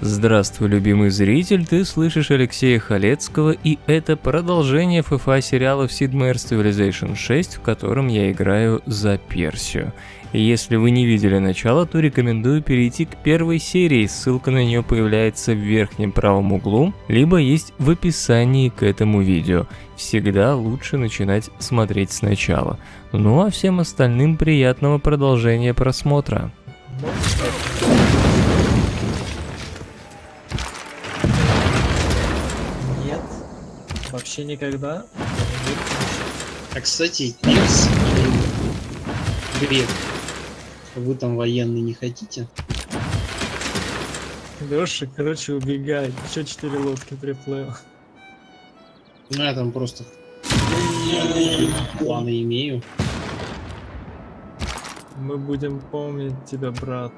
Здравствуй, любимый зритель, ты слышишь Алексея Халецкого, и это продолжение ФФА сериала Sid Meier's Civilization 6, в котором я играю за Персию. Если вы не видели начало, то рекомендую перейти к первой серии, ссылка на нее появляется в верхнем правом углу, либо есть в описании к этому видео. Всегда лучше начинать смотреть сначала. Ну а всем остальным приятного продолжения просмотра. Вообще никогда. А кстати, Пирс и Грек, вы там военный не хотите? Леша, короче, убегай. Еще четыре лодки приплыл. Ну я там просто планы имею. Мы будем помнить тебя, брат.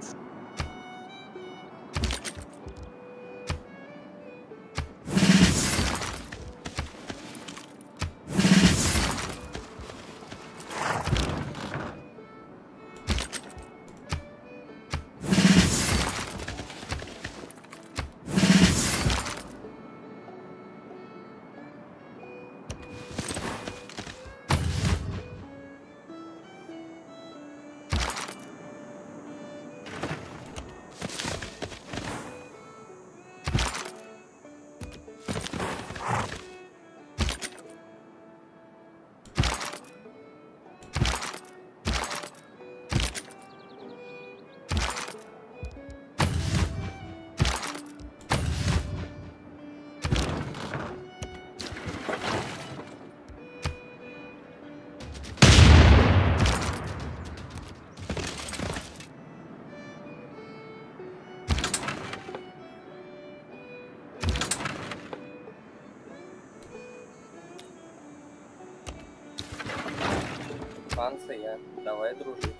Франция, давай дружить.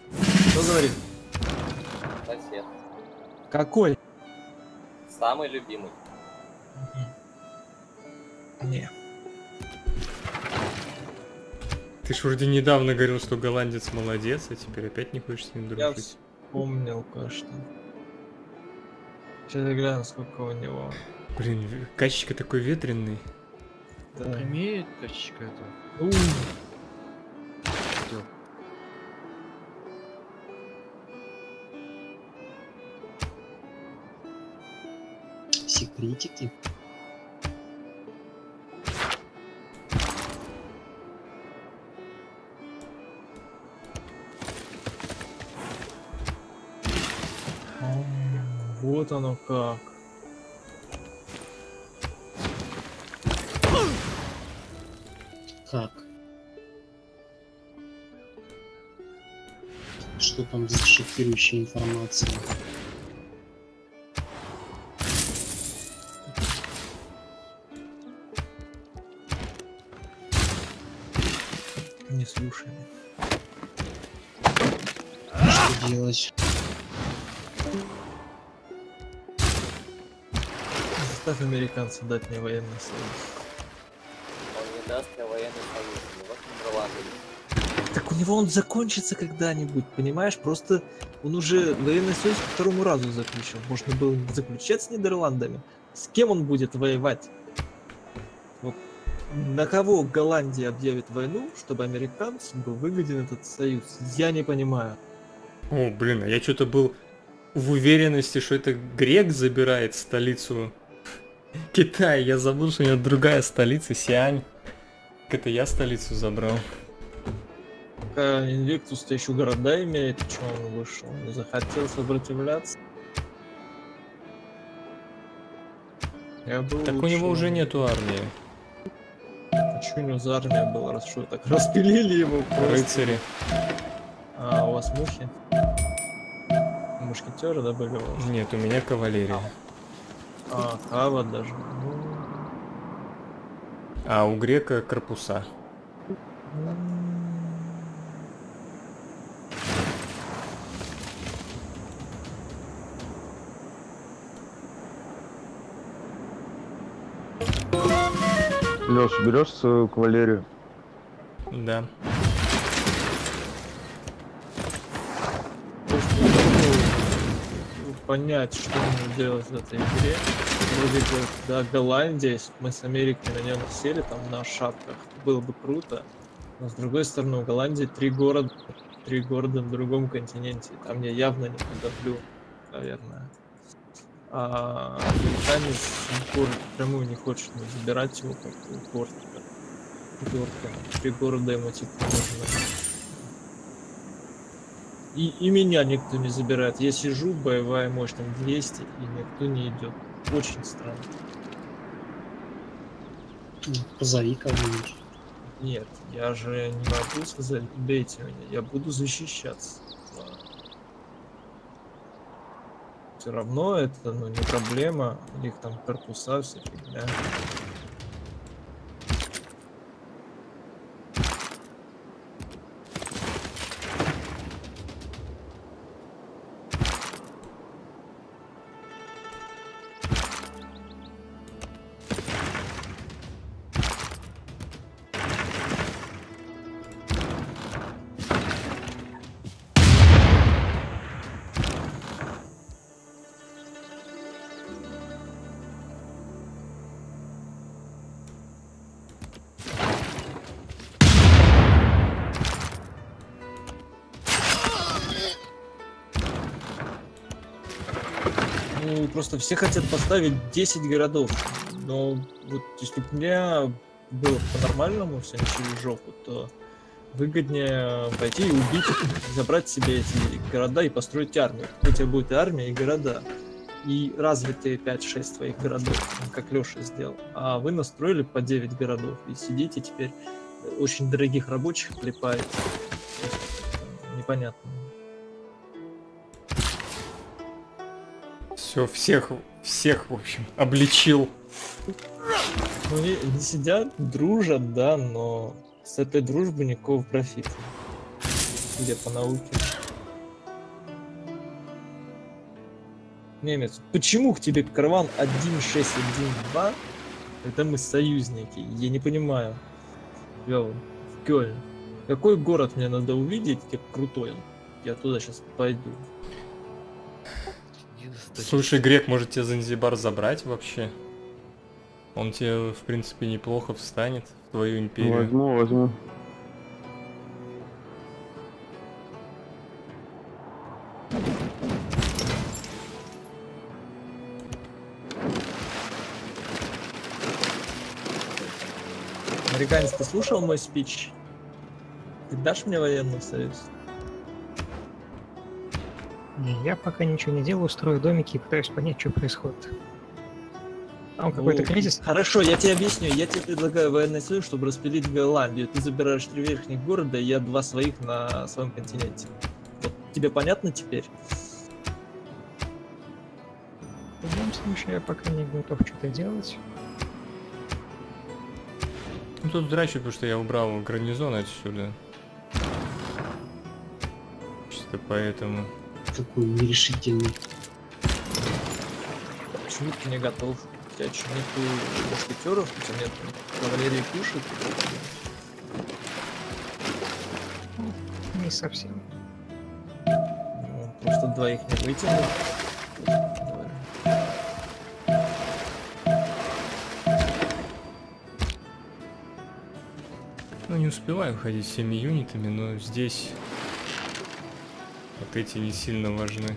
Кто говорит? Сосед. Какой? Самый любимый. Не. Ты ж вроде недавно говорил, что голландец молодец, а теперь опять не хочешь с ним Я дружить. вспомнил кое-что. Сейчас я гляну, сколько у него. Блин, качечка такой ветреный. Да. Имеет качечка это? Секретики. Вот оно как. Как? Что там за шокирующая информация? Делать? Заставь американцев дать мне военный союз. Он не даст мне военный союз. У него Нидерланды. Так у него он закончится когда-нибудь, понимаешь? Просто он уже военный союз по второму разу заключил. Можно было заключать с Нидерландами. С кем он будет воевать? Вот на кого Голландия объявит войну, чтобы американцам был выгоден этот союз? Я не понимаю. О, блин, а я что-то был в уверенности, что это грек забирает столицу Китая. Я забыл, что у него другая столица, Сиань. Это я столицу забрал. Пока Инвиктус-то еще города имеет, что он вышел? Не захотел сопротивляться? Я был Так у лучше, него уже нету армии. А чё у него за армия была, раз что так распилили его просто? Рыцари. А, у вас мухи? Мушкетеры, да, были у вас? Нет, у меня кавалерия. А, Хава даже. Ну, А у грека корпуса. Леш, берешь свою кавалерию? Да. Понять, что нужно делать в этой игре. Вроде бы, если бы мы с Америкой на нем сели там на шапках, было бы круто. Но с другой стороны, у Голландии три города, три города на другом континенте. Там я явно не подоплю, наверное. А британец город прямую не хочет забирать его как город. Три города ему типа нужно. И, и меня никто не забирает. Я сижу, боевая мощь там 200, и никто не идет. Очень странно. Позови кого-нибудь. Нет, я же не могу сказать, бейте меня, я буду защищаться. Все равно это ну, не проблема, у них там корпуса, вся фигня. Ну, просто все хотят поставить 10 городов. Но вот если бы у меня было по-нормальному все через жопу, то выгоднее пойти и убить, забрать себе эти города и построить армию. У тебя будет и армия, и города. И развитые 5-6 твоих городов, как Леша сделал. А вы настроили по 9 городов и сидите теперь очень дорогих рабочих клепаете. Непонятно. Все, всех, всех, в общем, обличил. Они, они сидят, дружат, да, но с этой дружбы никакого профита. Судя по науке. Немец, почему к тебе караван 1612, когда мы союзники? Я не понимаю. Вел, в Кёльн. Какой город мне надо увидеть, как крутой он? Я туда сейчас пойду. Слушай, Грек, может тебе Занзибар забрать вообще? Он тебе, в принципе, неплохо встанет в твою империю. Возьму, возьму. Американец, ты слушал мой спич? Ты дашь мне военный союз? Я пока ничего не делаю, строю домики и пытаюсь понять, что происходит. Там какой-то Ну, кризис. Хорошо, я тебе объясню. Я тебе предлагаю военный союз, чтобы распилить Голландию. Ты забираешь три верхних города, и я два своих на своем континенте. Вот тебе понятно теперь? В любом случае, я пока не готов что-то делать. Ну тут драчу, потому что я убрал гарнизон отсюда. Чисто поэтому. Такой нерешительный. Почему ты не готов? У тебя что, нету мушкетеров, у тебя нет кавалерии пушек? Не совсем. Ну, просто двоих не вытянул. Ну не успеваю ходить всеми юнитами, но здесь эти не сильно важны.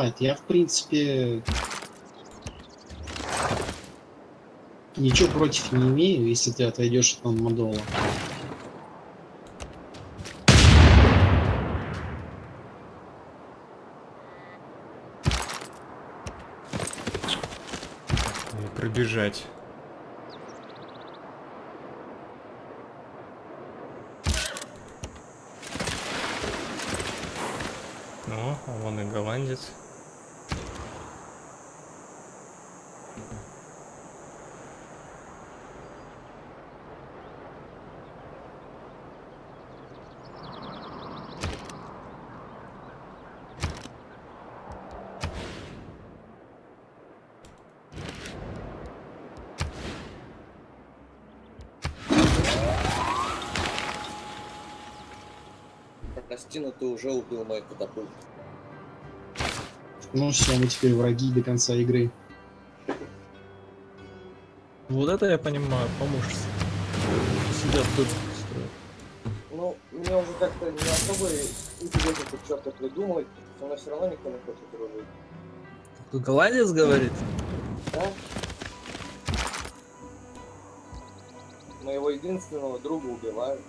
Лайт, я в принципе ничего против не имею, если ты отойдешь от Мадола. Я убежать. Ну, а вон и голландец. Костина, ты уже убил мой катапульт. Ну все, мы теперь враги до конца игры. Вот это я понимаю, по-мужски. Сидят тут. Ну, мне уже как-то не особо интересно тут черта придумывать, со мной все равно никто не хочет дружить. Тут голландец говорит? Да? Моего единственного друга убивают.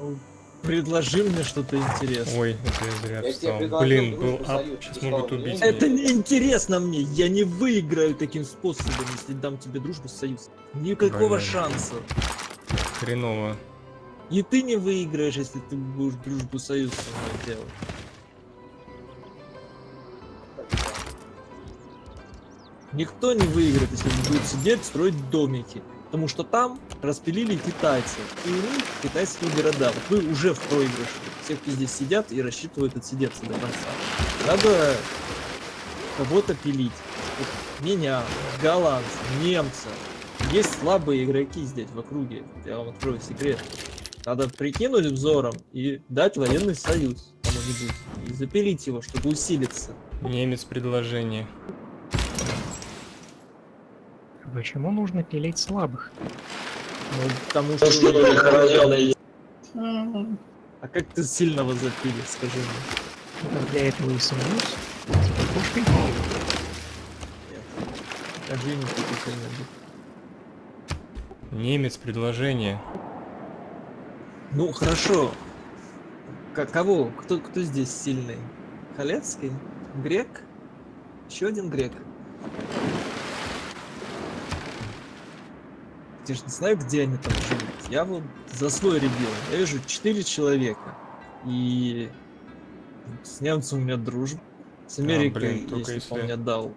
Ну, предложи мне что-то интересное. Ой, это я зря встал. Блин, был ап, сейчас могут убить «Не, Это не интересно мне, я не выиграю таким способом, если дам тебе дружбу с союз. Никакого Блин. шанса. Хреново. И ты не выиграешь, если ты будешь дружбу союз со мной делать. Никто не выиграет, если он будет сидеть, строить домики. Потому что там распилили китайцы. И у них китайские города. Вот вы уже в проигрыше. Все, кто здесь сидят и рассчитывают отсидеться до конца. Надо кого-то пилить. Вот меня, голландца, немца. Есть слабые игроки здесь в округе. Я вам открою секрет. Надо прикинуть взором и дать военный союз кому-нибудь. И запилить его, чтобы усилиться. Немец предложение. Почему нужно пилить слабых? Ну, потому что... А как ты сильного запили, скажи мне? Ну, Для этого и союз. Пушкой. Нет. Мне какой-нибудь. Немец предложение. Ну, хорошо. К- кого? Кто, кто здесь сильный? Халецкий? Грек? Еще один грек? Я же не знаю, где они там живут. Я вот за свой регион. Я вижу четыре человека. И с немцем у меня дружба. С Америкой, А, блин, если бы он если- мне дал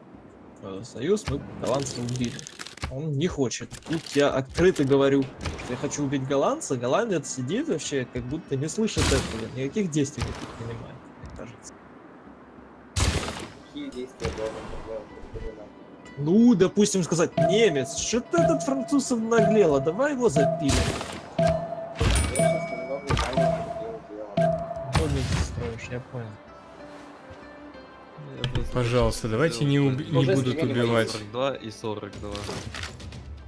э, союз, мы голландца убили. Он не хочет. Тут я открыто говорю, что я хочу убить голландца. Голландец сидит вообще, как будто не слышит этого. Никаких действий не предпринимает, мне кажется. Какие действия предпринимать? Ну, допустим, сказать, немец, что-то этот француз обнаглел, а давай его запилим. Я строишь, понял. Пожалуйста, давайте не, уби- не Уже будут убивать. 42 и 42.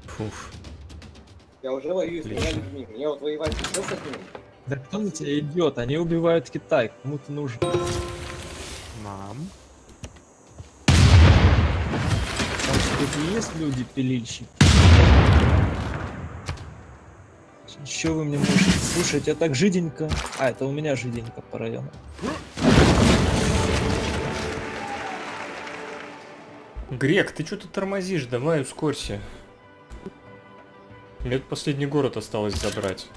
Фуф. Я уже воюю с Отлично. людьми. Мне вот воевать еще с одним? Да кто на тебя идет? Они убивают Китай, кому ты нужен? Мам. Что-то есть люди, пилильщики? Еще вы мне можете слушать, я так жиденько. А, это у меня жиденько по району. Грек, ты что ты тормозишь? Давай ускорься. Мне тут последний город осталось забрать.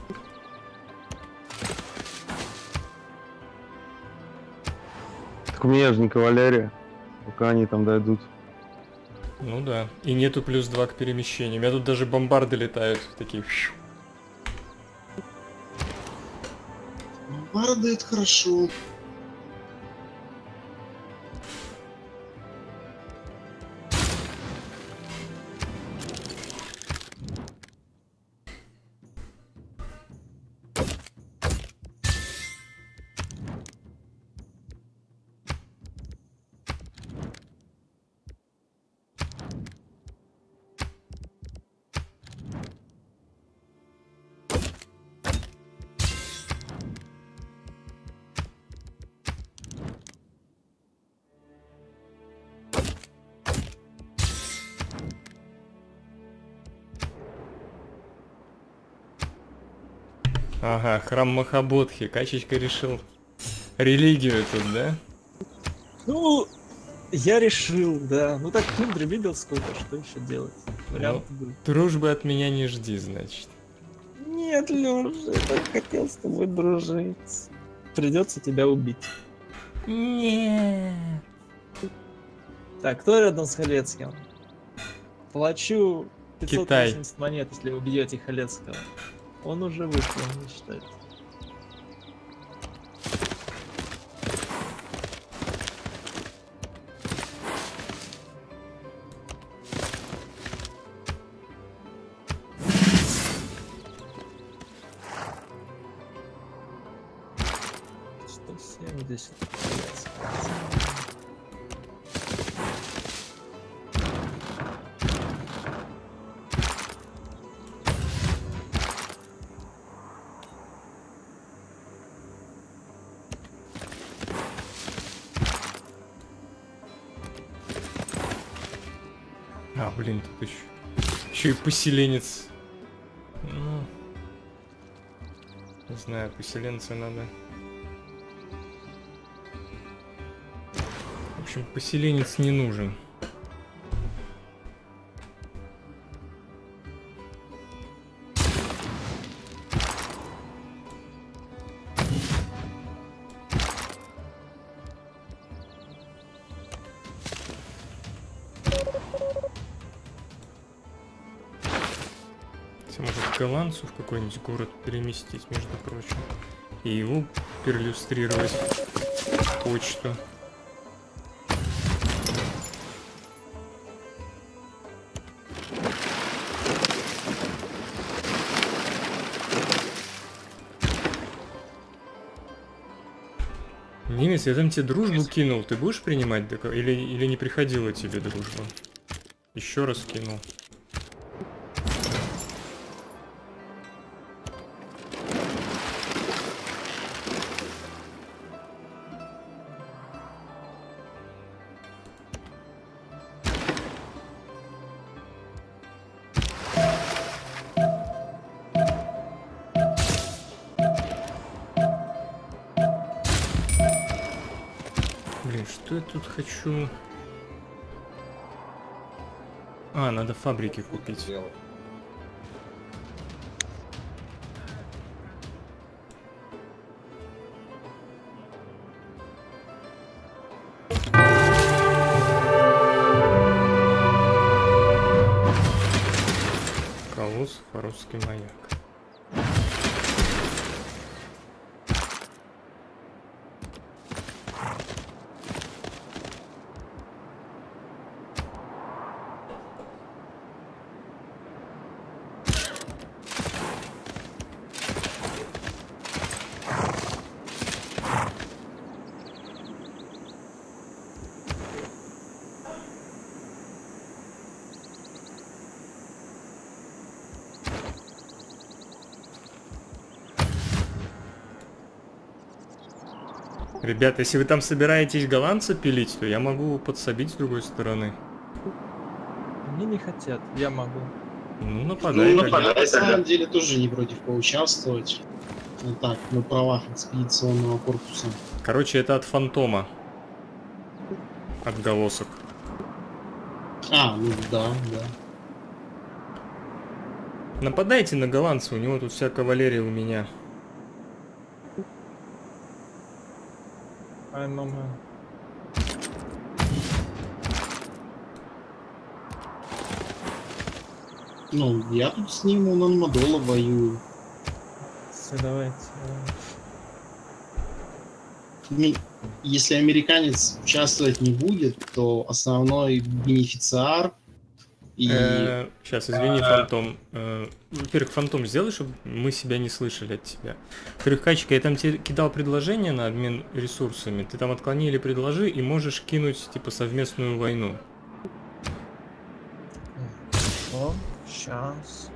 Так у меня же не кавалерия. Пока они там дойдут. Ну да. И нету плюс 2 к перемещению. У меня тут даже бомбарды летают. Такие. фью. Барды это хорошо. Ага, храм Махабодхи. Качечка решил религию тут, да? Ну, я решил, да. Ну так тундры видел сколько, что еще делать? Варианты были. Дружбы от меня не жди, значит. Нет, Леша, я так хотел с тобой дружить. Придется тебя убить. Нет. Так, кто рядом с Халецким? Плачу Китай. 580 монет, если убьете Халецкого. Он уже вышел, не считает. А, блин, тут еще. Еще и поселенец. Ну. Не знаю, поселенца надо. В общем, поселенец не нужен. В какой-нибудь город переместить, между прочим. И его перлюстрировать в почту. Немец, я там тебе дружбу кинул, ты будешь принимать или, или не приходила тебе дружба? Еще раз кинул. Хочу? А, надо фабрики купить. Сделать. Ребята, если вы там собираетесь голландца пилить, то я могу подсобить с другой стороны. Они не хотят, я могу. Ну, нападай. Ну, я на самом деле тоже не против поучаствовать. Ну так, на правах экспедиционного корпуса. Короче, это от фантома. Отголосок. А, ну да, да. Нападайте на голландца, у него тут вся кавалерия у меня. Ну, я тут с ним у Нанмадола воюю. Все, давайте. Ну, Если американец участвовать не будет, то основной бенефициар и... сейчас, извини, фантом. Э, Во-первых, фантом сделай, чтобы мы себя не слышали от тебя. Во-вторых, Качка, я там тебе кидал предложение на обмен ресурсами. Ты там отклони или предложи, и можешь кинуть, типа, совместную войну. О, сейчас.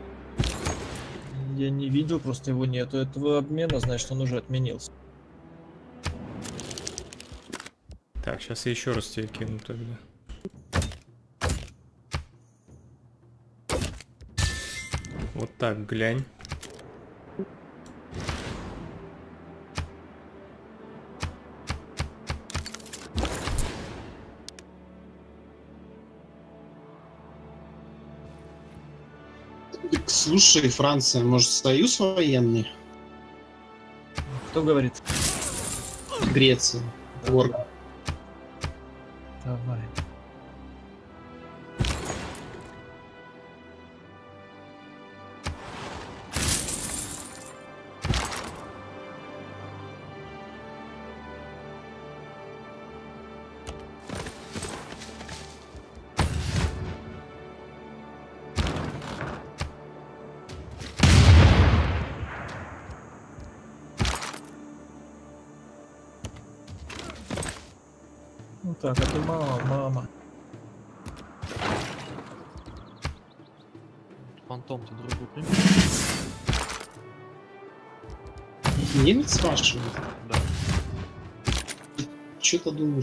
Я не видел, просто его нету этого обмена, значит он уже отменился. Так, сейчас я еще раз тебе кину тогда. Вот так, глянь. Слушай, Франция, может, союз военный? Кто говорит? Греция. Орг.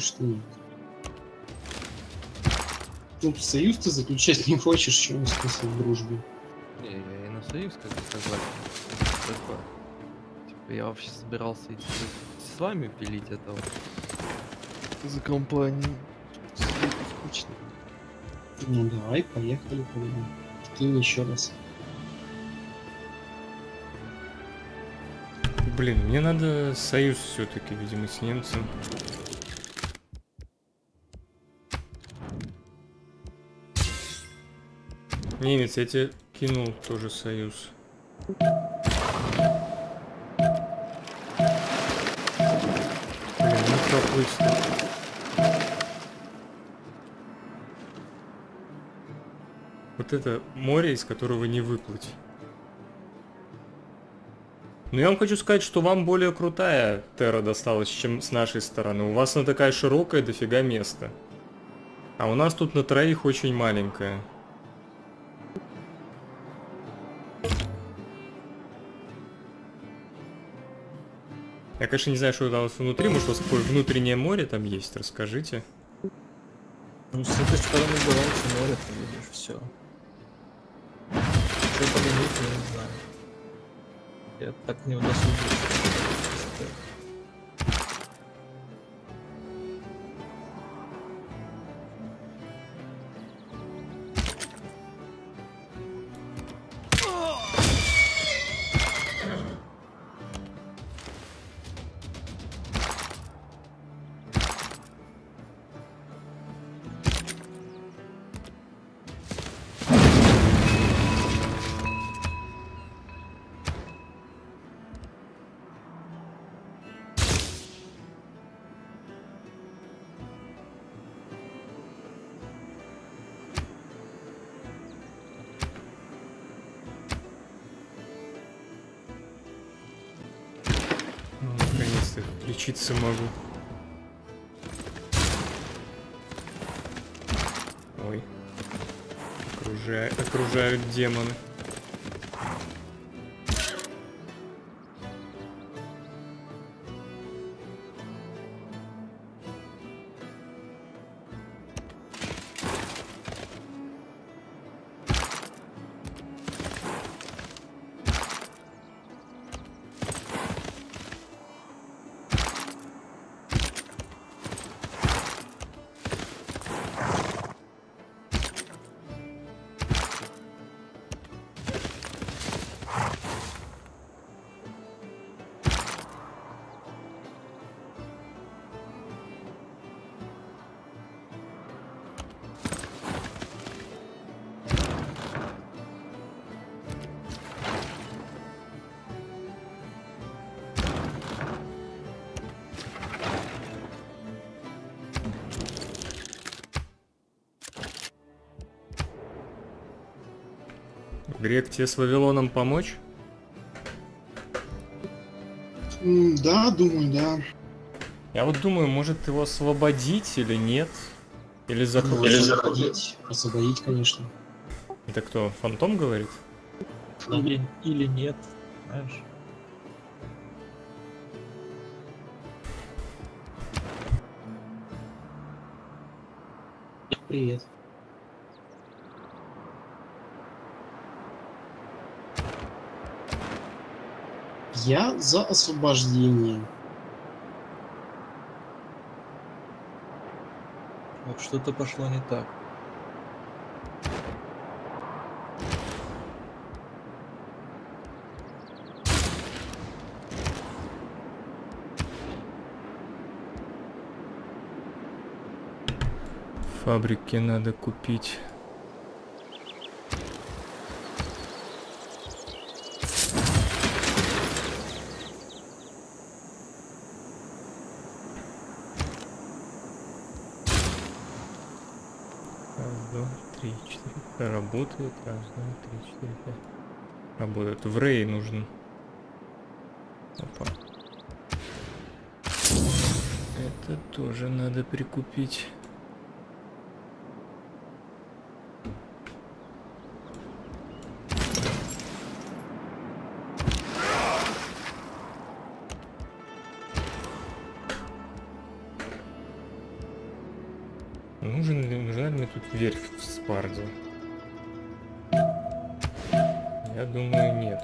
Что нет. Ну, союз ты заключать не хочешь, чем смысл в дружбе? Не, я и на союз как бы согласен. Такое. Типа я вообще собирался идти с вами пилить этого. За компанию. Скучно. Ну давай, поехали, поехали. Кинь еще раз. Блин, мне надо союз все-таки, видимо, с немцем. Немец, я тебе кинул тоже союз. Блин, ну проплыть Вот это море, из которого не выплыть. Но я вам хочу сказать, что вам более крутая Терра досталась, чем с нашей стороны. У вас она такая широкая, дофига места. А у нас тут на троих очень маленькая. Я, конечно, не знаю, что там внутри. Может, у вас какое внутреннее море там есть? Расскажите. Ну, с этой стороны баланса море, ты видишь, все. Что поменять, я не знаю. Я так не удосужился. Лечиться могу. Ой. Окружа- Окружают демоны. Грек, тебе с Вавилоном помочь? Да, думаю, да. Я вот думаю, может его освободить или нет? Или захватить? Или заходить. Освободить, конечно. Это кто, Фантом говорит? Или, или нет, знаешь. Привет. Я за освобождение. Вот что-то пошло не так. Фабрики надо купить. Работает. Раз, два, три, четыре, пять. Работает. В Рей нужен. Опа. Это тоже надо прикупить. Нужен ли, нужна ли мне тут верфь в Спарде? Я думаю, нет.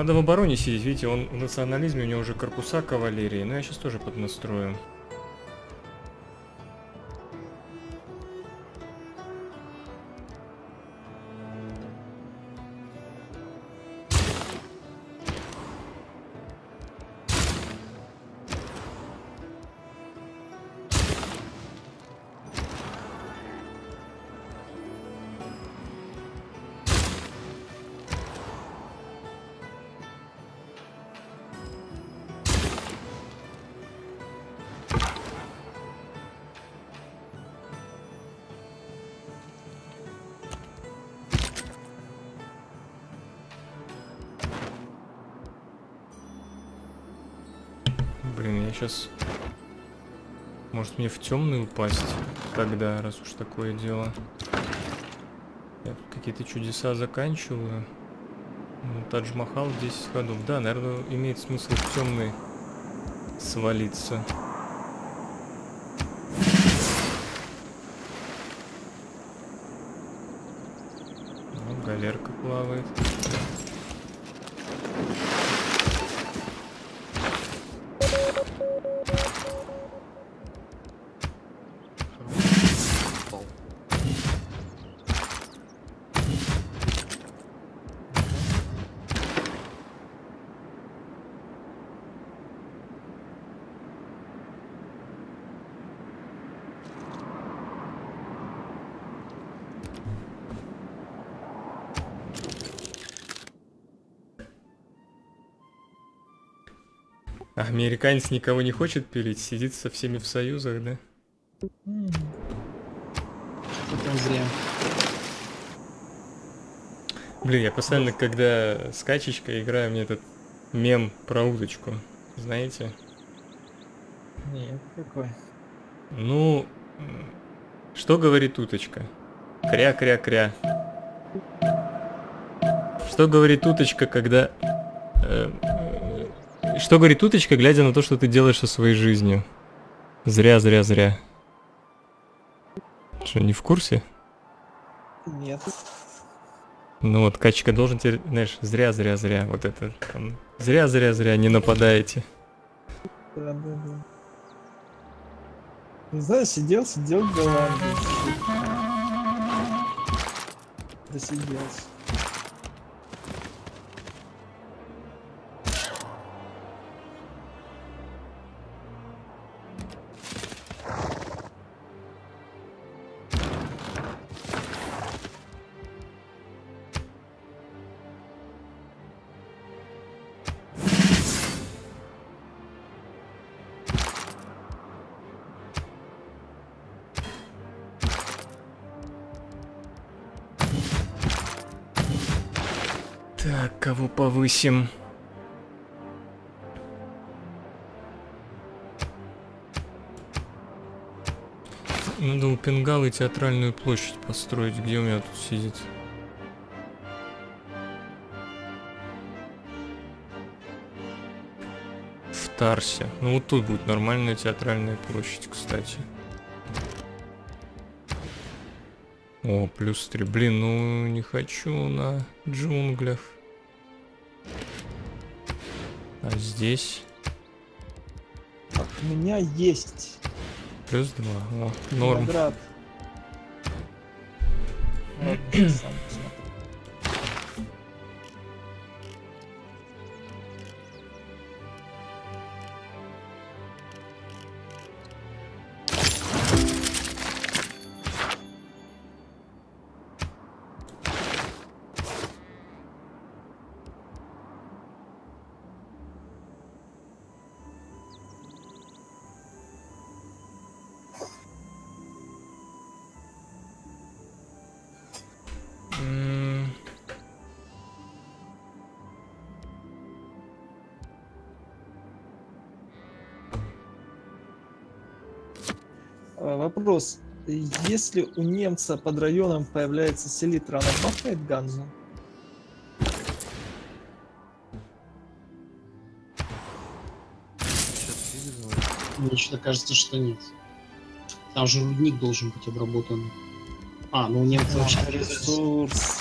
Надо в обороне сидеть, видите, он в национализме, у него уже корпуса кавалерии, но я сейчас тоже поднастрою. Сейчас... Может мне в темный упасть тогда, раз уж такое дело. Я тут какие-то чудеса заканчиваю. Ну, Тадж-Махал 10 ходов. Да, наверное, имеет смысл в темный свалиться. Американец никого не хочет пилить, сидит со всеми в союзах, да? Что там зря. Блин, я постоянно, когда с качечкой играю, мне этот мем про уточку. Знаете? Нет, какой. Ну, что говорит уточка? Кря-кря-кря. Что говорит уточка, когда... э, что говорит уточка, глядя на то, что ты делаешь со своей жизнью? Зря, зря, зря. Что, не в курсе? Нет. Ну вот, качка должен теперь, знаешь, зря, зря, зря, вот это, там, зря, зря, зря, не нападаете. Да, да, да. Не знаю, сидел, сидел в Голландии. Досиделся. Повысим? Надо у Пенгалы театральную площадь построить, где у меня тут сидит. В Тарсе. Ну вот тут будет нормальная театральная площадь, кстати. О, плюс 3. Блин, ну не хочу на джунглях. А здесь у меня есть плюс 2. О, норм. виноград. Вопрос. Если у немца под районом появляется селитра, она бахает Ганзу? Мне что-то кажется, что нет. Там же рудник должен быть обработан. А, ну у немцев вообще ресурс.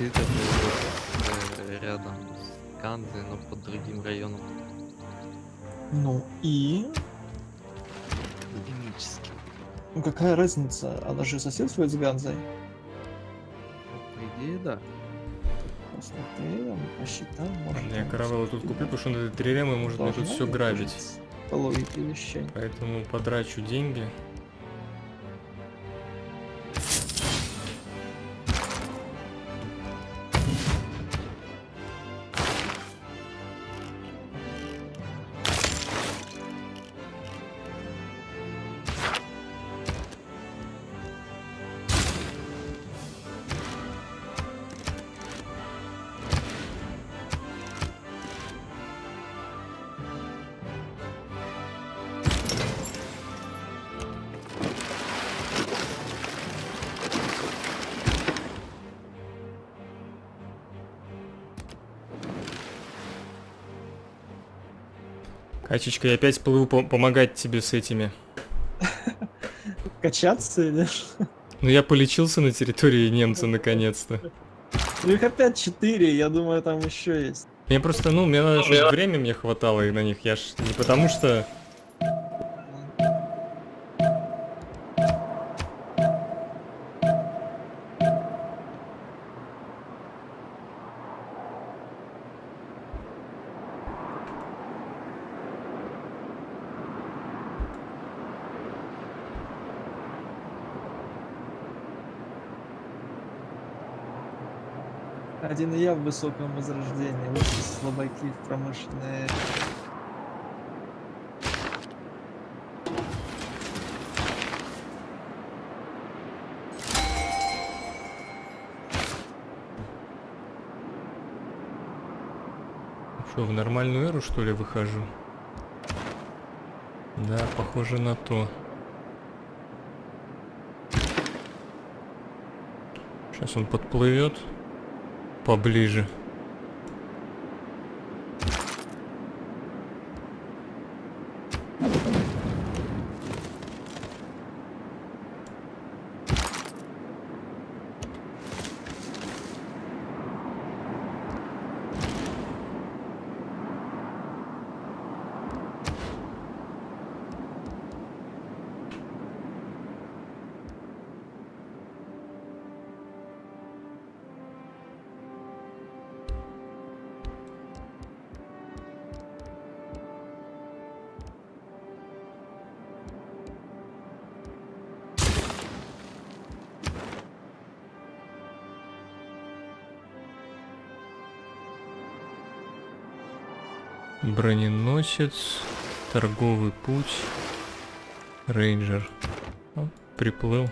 Ну, это было э, рядом с Ганзой, но под другим районом. Ну и... Химически. Ну какая разница? Она же соседствует с Ганзой. По идее, да. Посмотрим, посчитаем, может... Я каравеллу тут куплю, потому что на этой триремы может мне тут все грабить. По логике вещей. Поэтому потрачу деньги. Качечка, я опять плыву по- помогать тебе с этими. Качаться или что? Ну я полечился на территории немца наконец-то. Ну их опять четыре, я думаю, там еще есть. Мне просто, ну, мне надо, чтобы время мне хватало и на них. Я ж не потому что... высоком возрождении, вы слабаки в промышленной Что, в нормальную эру, что ли, выхожу? Да, похоже на то. Сейчас он подплывет поближе. Броненосец, торговый путь, рейнджер. О, приплыл.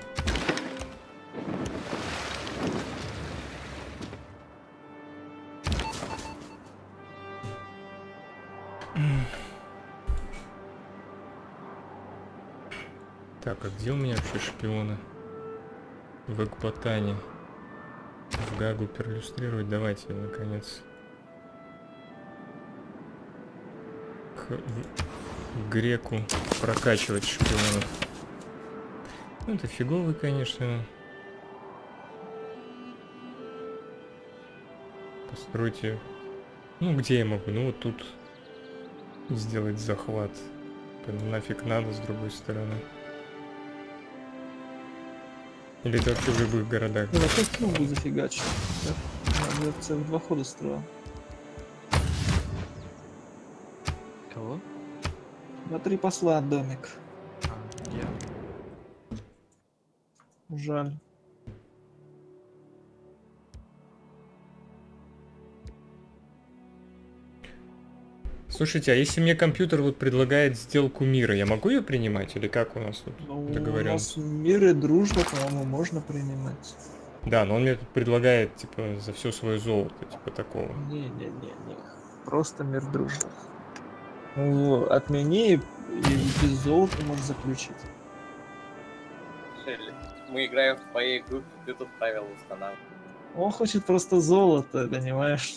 Так, а где у меня вообще шпионы? В Экбатане. В Гагу перлюстрировать. Давайте, наконец. Греку прокачивать шпионов. Ну, это фиговый, конечно. Постройте... Ну, где я могу? Ну, вот тут сделать захват. Нафиг надо, с другой стороны. Или это в любых городах? Ну, опять смогу зафигачить. Да? Я целых два хода строил. На три посла домик. А, я. Жаль. Слушайте, а если мне компьютер вот предлагает сделку мира, я могу ее принимать или как у нас тут Ну, у договоренность? нас мир и дружба, по-моему, можно принимать. Да, но он мне тут предлагает, типа, за все свое золото, типа такого. Не-не-не-не. Просто мир дружба. Отмени и без золота можешь заключить. Шелли, Мы играем в твоей группе, ты тут правила устанавливаешь. Он хочет просто золото, понимаешь?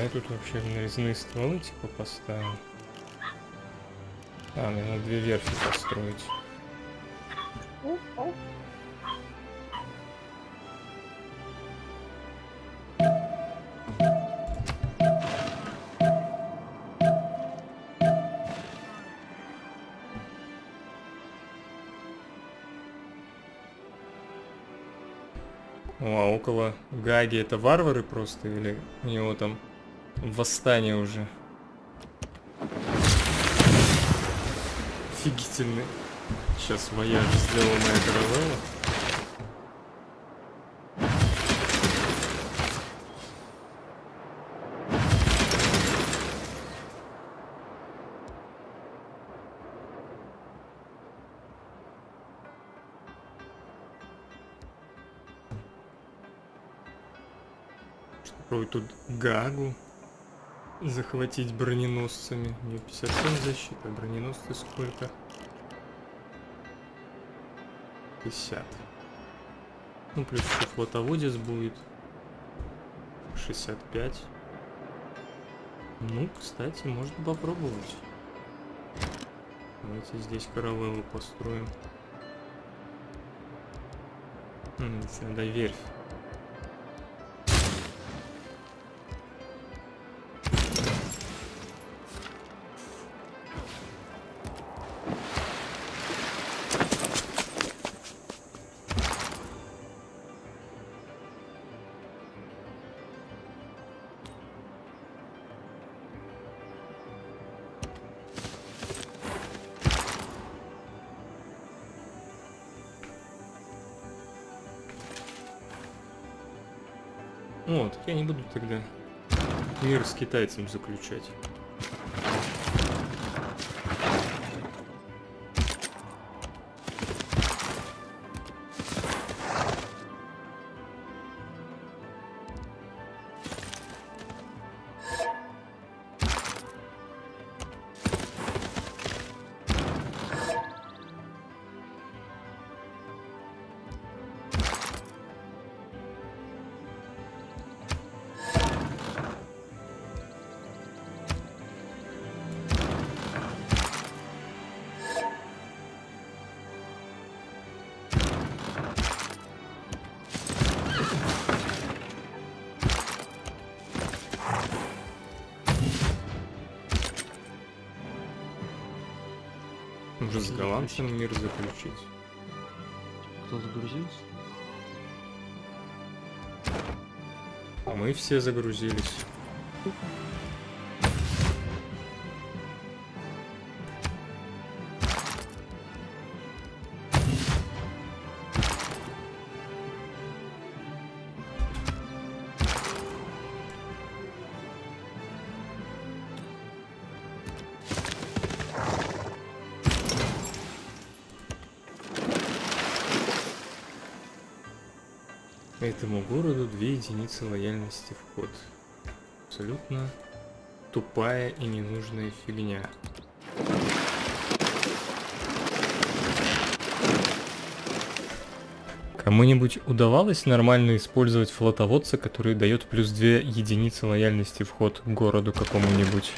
Да, тут вообще нарезные стволы, типа, поставил. А, мне надо две верфи построить. О, а около Гаги это варвары просто или у него там восстание уже? Офигительный. Сейчас вояж сделал моя каравелла. Попробуй тут Гагу захватить броненосцами. У нее 57 защита, а броненосцы сколько? 50. Ну, плюс еще флотоводец будет. 65. Ну, кстати, можно попробовать. Давайте здесь каравеллу построим. М, надо верфь. Тогда мир с китайцем заключать. Голландцем мир заключить. Кто загрузился? А мы все загрузились. Этому городу две единицы лояльности вход. Абсолютно тупая и ненужная фигня. Кому-нибудь удавалось нормально использовать флотоводца, который дает плюс 2 единицы лояльности вход к городу какому-нибудь?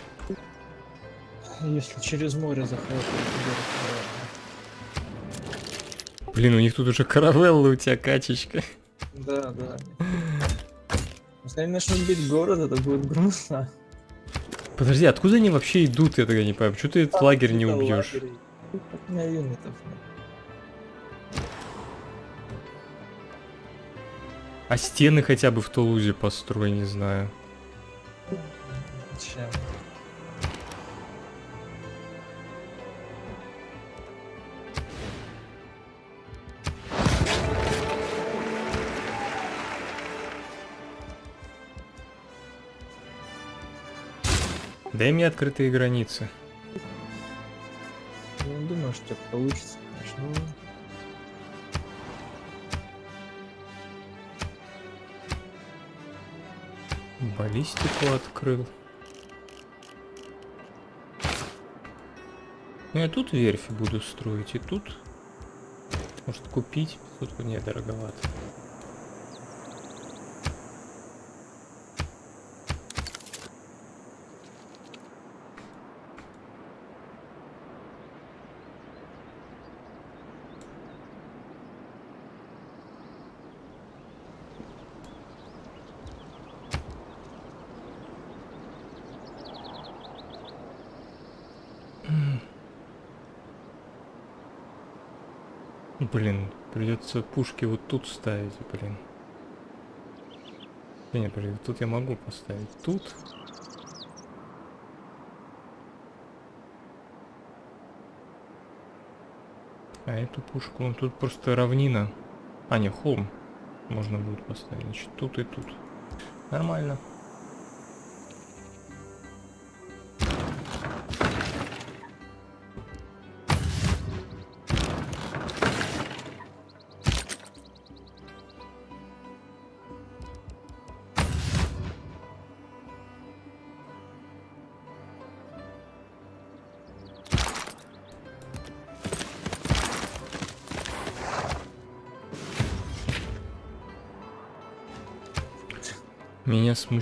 Если через море заходит, Блин, у них тут уже каравелла, у тебя качечка. Да, да. Если они начнут бить город, это будет грустно. Подожди, откуда они вообще идут, я тогда не понимаю. Почему ты этот Там лагерь не убьешь? лагеря. У меня юнитов нет. А стены хотя бы в Тулузе построй, не знаю. Зачем? Дай мне открытые границы. Не думаю, что получится, конечно. Ну, Баллистику открыл. Ну я тут верфи буду строить, и тут. Может купить? Тут мне дороговато. Блин, придется пушки вот тут ставить, блин. Не, не, подожди, тут я могу поставить. Тут. А эту пушку, ну тут просто равнина. А, не, холм. Можно будет поставить. Значит, тут и тут. Нормально.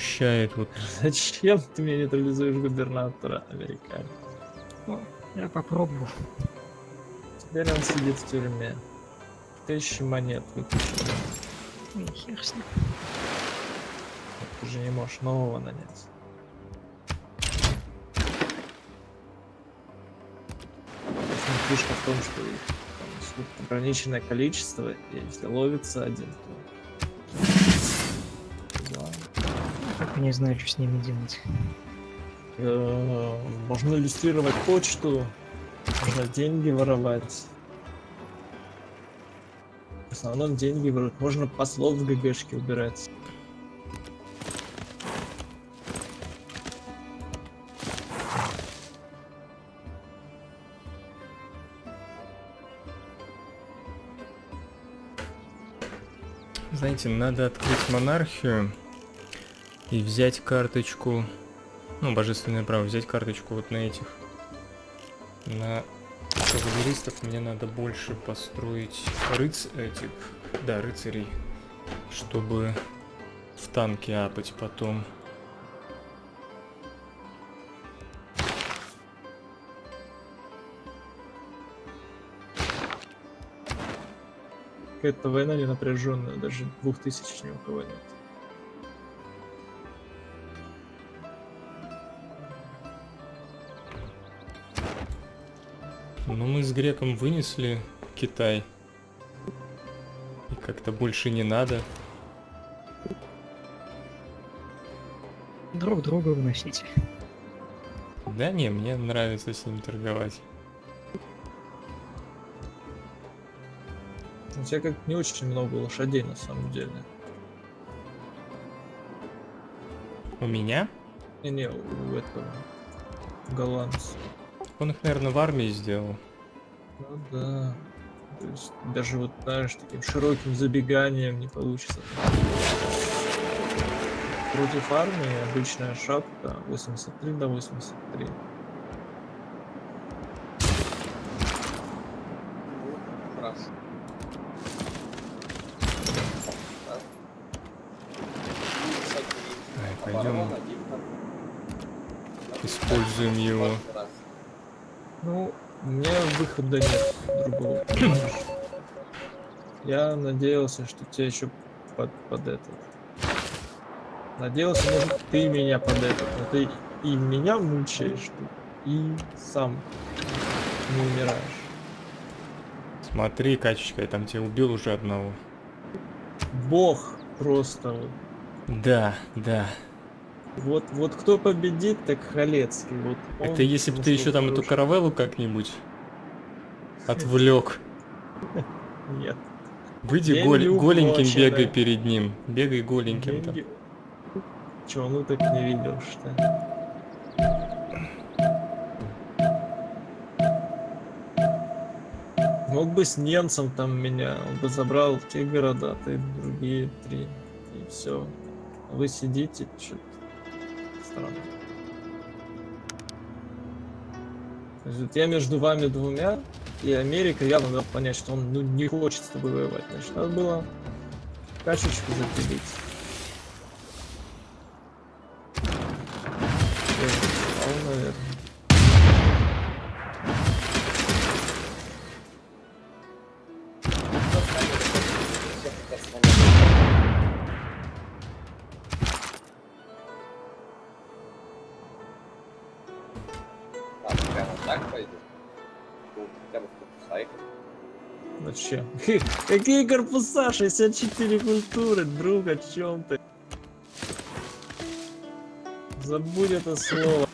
Смущает вот Зачем ты меня нейтрализуешь губернатора Американии? Ну, я попробую. Теперь он сидит в тюрьме. Тысячи монет выпущено. Ну, хер с ним. Ты же не можешь нового нанять. Фишка в том, что их ограниченное количество, и если ловится один, то... Только не знаю, что с ними делать. Э, Можно иллюстрировать почту, можно деньги воровать. В основном деньги воруют. Можно послов в ГГшке убирать. Знаете, надо открыть монархию и взять карточку, ну, божественное право, взять карточку вот на этих. На кавалеристов мне надо больше построить рыц... этих, да, рыцарей, чтобы в танке апать потом. Какая-то война не напряженная, даже двух тысяч ни у кого нет. Ну, мы с греком вынесли Китай. И как-то больше не надо. Друг друга выносите. Да не, мне нравится с ним торговать. У тебя как не очень много лошадей на самом деле. У меня? Не-не, у этого голландца. Он их, наверное, в армии сделал. Ну да. То есть даже вот, знаешь, таким широким забеганием не получится. Против армии обычная шапка 83 до 83. Раз. Так. И, кстати, Ай, оборона пойдем один там. используем его. Раз. Ну, у меня выхода нет другого? Я надеялся, что тебя еще под, под этот. Надеялся, может, ты меня под этот. Но ты и меня мучаешь, и сам не умираешь. Смотри, качечка, я там тебя убил уже одного. Бог просто. Да, да. Вот, вот кто победит, так Халецкий. Вот он Это если бы ты еще там эту каравеллу как-нибудь отвлек. Нет. Выйди голь- голеньким, бегай да. перед ним. Бегай голеньким там. Деньги. Че, ну так не видел, что? Мог бы с немцем там меня, он бы забрал те города, ты другие три. И все. Вы сидите, что-то странно. Вот я между вами двумя, и Америка явно дал понять, что он ну, не хочет с тобой воевать. Значит, надо было качечку запилить. Какие корпуса? 64 культуры, друг, о чем ты? Забудь это слово.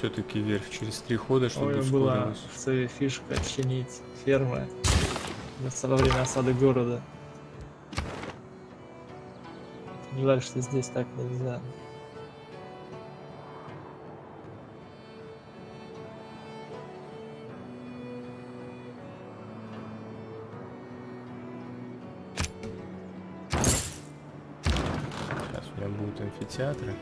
Все-таки верфь через три хода, чтобы меня была в своей фишка чинить фермы во время осады города. Жаль, что здесь так нельзя. Сейчас у меня будут амфитеатры.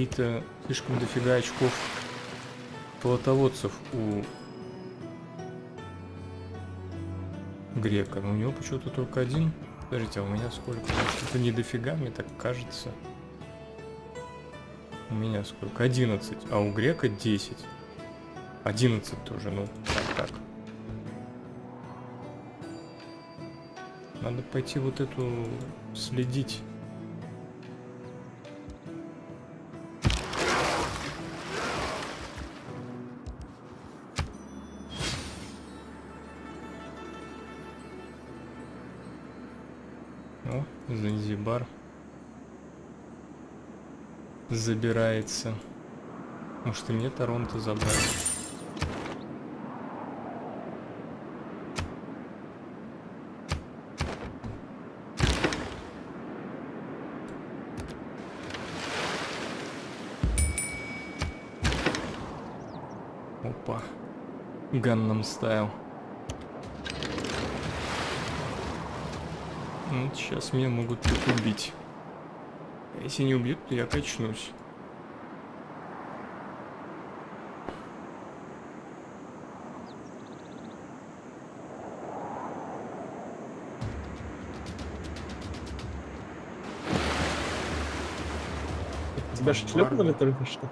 Какие-то слишком дофига очков полотоводцев у грека. Но у него почему-то только один. Подождите, а у меня сколько? Это не дофига, мне так кажется. У меня сколько? 11. А у грека 10. 11 тоже, ну так так. Надо пойти вот эту следить. Забирается. Может и мне Торонто забрать. Опа. Ганнам стайл. Ну, сейчас меня могут тут убить. Если не убьют, то я качнусь. Тебя шлепнули только что?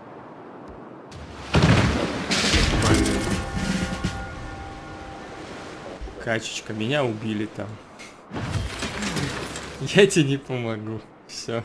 Качечка, меня убили там. Я тебе не помогу. Все.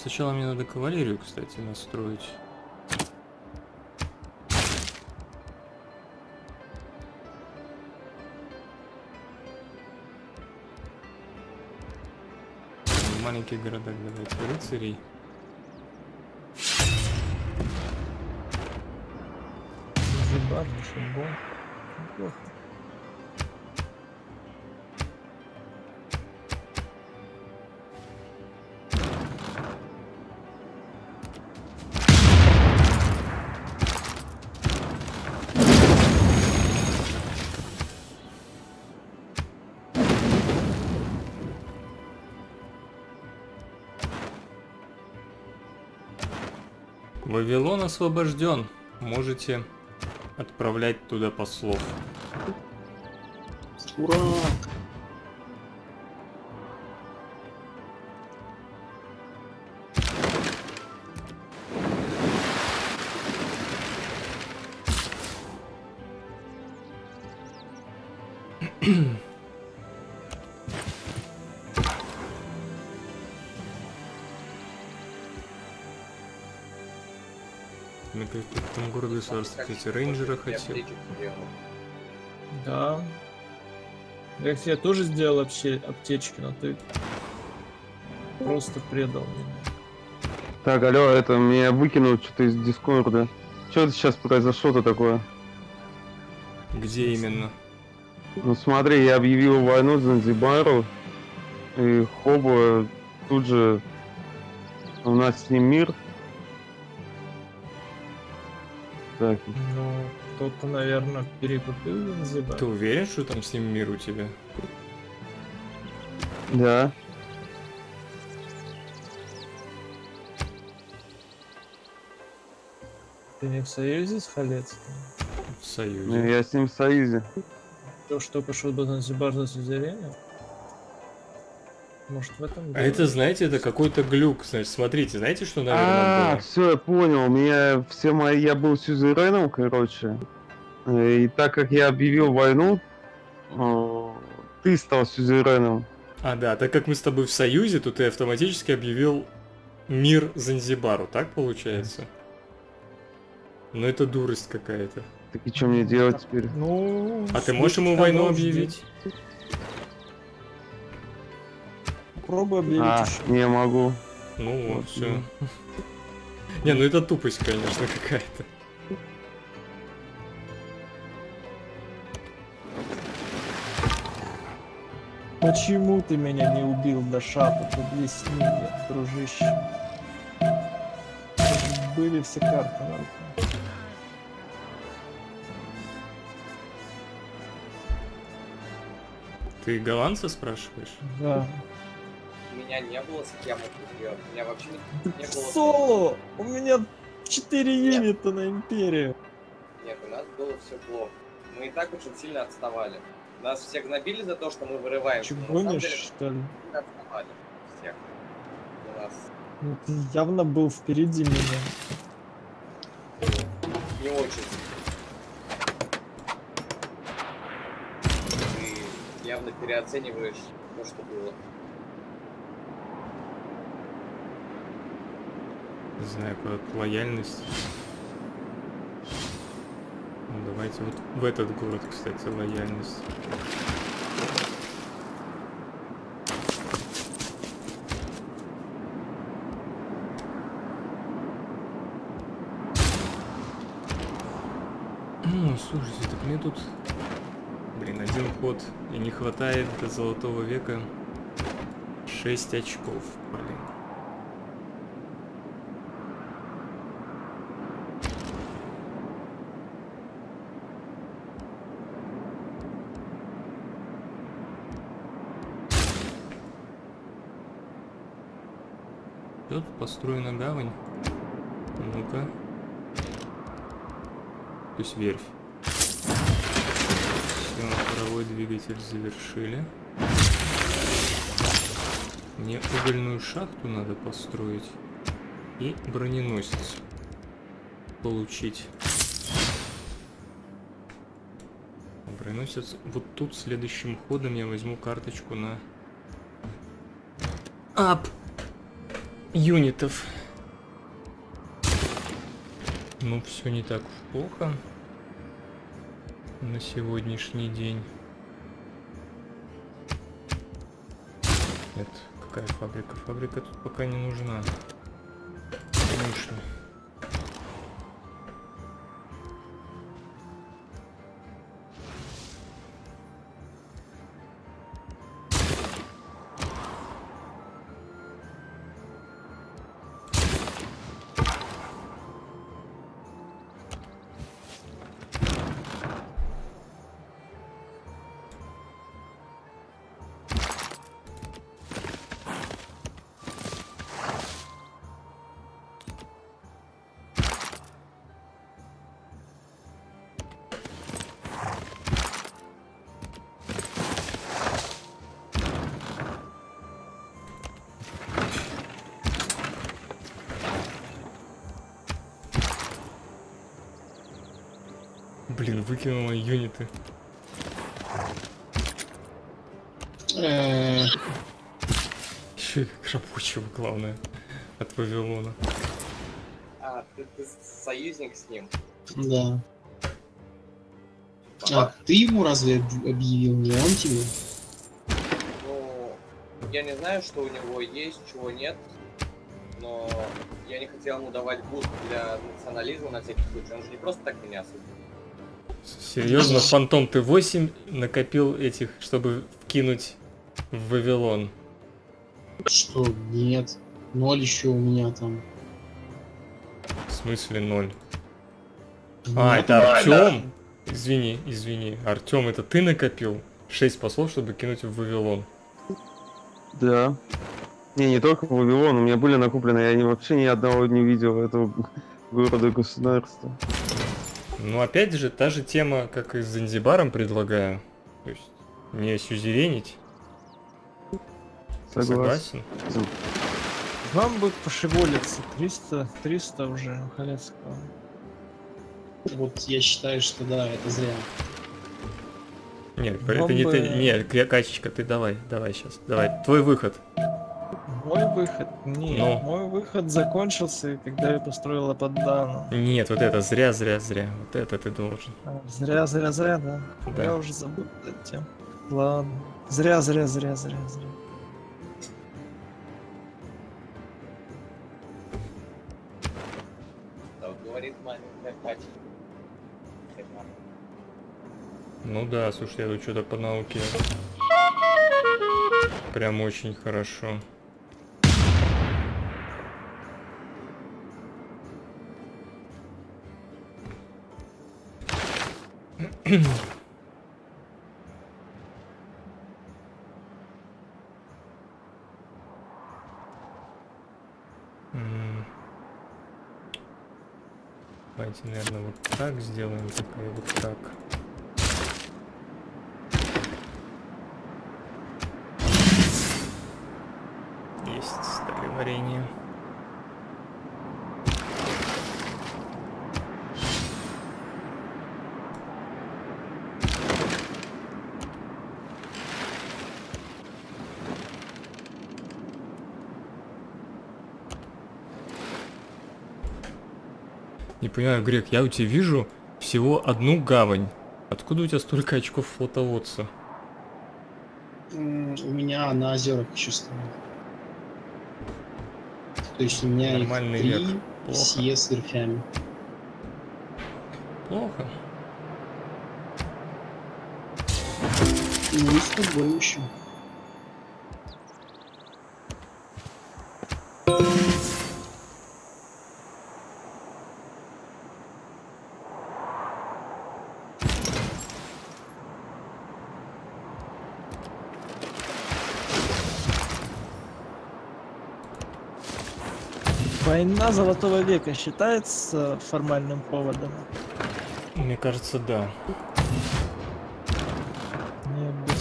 Сначала мне надо кавалерию, кстати, настроить. В маленьких городах давайте рыцарей. Занзибар, Душанбе. Неплохо. Вавилон освобожден. Можете отправлять туда послов. Ура! Кстати, рейнджера хотел. Да. Я тебе тоже сделал вообще аптечки, но ты просто предал меня. Так, алло, это меня выкинут что-то из Дискорда. Что это сейчас произошло-то такое? Где именно? Ну смотри, я объявил войну Занзибару, и хоба тут же у нас с ним мир. Так, Ну, кто-то, наверное, перекупил Занзибар. Ты уверен, что там с ним мир у тебя? да. Ты не в союзе с Халецким? В Ну, Союзе. Я с ним в союзе. То, что пошел бы Занзибар за сюзерена? Может, в этом А это, знаете, это какой-то глюк. Значит, смотрите, знаете, что, наверное, А, было? все, я понял. У меня все мои, я был сюзереном, короче. Э, И так как я объявил войну, э, ты стал сюзереном. А, да, так как мы с тобой в Союзе, то ты автоматически объявил мир Занзибару, так получается? Ну это дурость какая-то. Так и что мне делать теперь? Ну... А ты можешь ему войну объявить? Попробуй объявить А, еще. не могу. Ну вот, Вот, все. ну. Не, ну это тупость, конечно, какая-то. Почему ты меня не убил до шапа? Объясни мне, дружище. Были все карты на руках. Ты голландца спрашиваешь? Да. Меня не было, с кем это сделать. У меня вообще не не было... Соло! У меня 4 юнита на империю. Нет, у нас было все плохо. Мы и так очень сильно отставали. Нас всех гнобили за то, что мы вырываем. Че, но на самом гонишь, деле что ли? отставали. Всех. У нас Ну, ты явно был впереди меня. не очень. Ты явно переоцениваешь то, что было. Не знаю, куда лояльность. Ну, давайте вот в этот город, кстати, лояльность. Ну, слушайте, так мне тут, блин, один ход и не хватает до золотого века 6 очков, блин. Тут построена гавань. Ну-ка. То есть верфь. Все, паровой двигатель завершили. Мне угольную шахту надо построить. И броненосец получить. Броненосец. Вот тут следующим ходом я возьму карточку на... Ап! Юнитов. Ну, все не так уж плохо на сегодняшний день. Это какая фабрика? Фабрика тут пока не нужна. Конечно. Блин, выкинул мои юниты. Э, Еще и рабочего, главное, от Вавилона. А, ты, ты союзник с ним. Да. А ты ему разве об- объявил, не он тебе? Ну, я не знаю, что у него есть, чего нет, но я не хотел ему давать буст для национализма на всякий случай. Он же не просто так меня осудил. Серьезно, Фантом, ты 8 накопил этих, чтобы вкинуть в Вавилон. Что? Нет. Ноль еще у меня там. В смысле 0? Ну, А, это Артем? Извини, извини. Артем, это ты накопил 6 послов, чтобы кинуть в Вавилон. Да. Не, не только в Вавилон, у меня были накоплены, я ни- вообще ни одного не видел этого города государства. Ну, опять же, та же тема, как и с Занзибаром предлагаю. То есть, не сюзеренить. Согласен. Согласен? Вам бы пошевелиться. 300, 300 уже у Халецкого. Вот я считаю, что да, это зря. Нет, это не ты. Нет, Ка- Катечка, ты давай, давай сейчас. Давай, твой выход. Мой выход? Нет, Ну. мой выход закончился, когда я построила поддану. Нет, вот это зря, зря, зря. Вот это ты должен. А, Зря, зря, зря, да. Да. Я уже забыл эту тему. Ладно. Зря, зря, зря, зря, зря. Ну да, слушай, я тут что-то по науке. Прям очень хорошо. Давайте, наверное, вот так сделаем, пока и вот так. Есть стали варенье. Не понимаю, Грек, я у тебя вижу всего одну гавань. Откуда у тебя столько очков флотоводца? У меня на озерах еще стоит. То есть у меня Нормальный их три, век. Все с верфями. Плохо. Ну с тобой еще. Война Золотого века считается формальным поводом? Мне кажется, да. Не будет.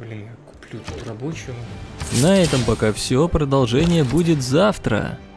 Блин, я куплю тут рабочего. На этом пока все. Продолжение будет завтра.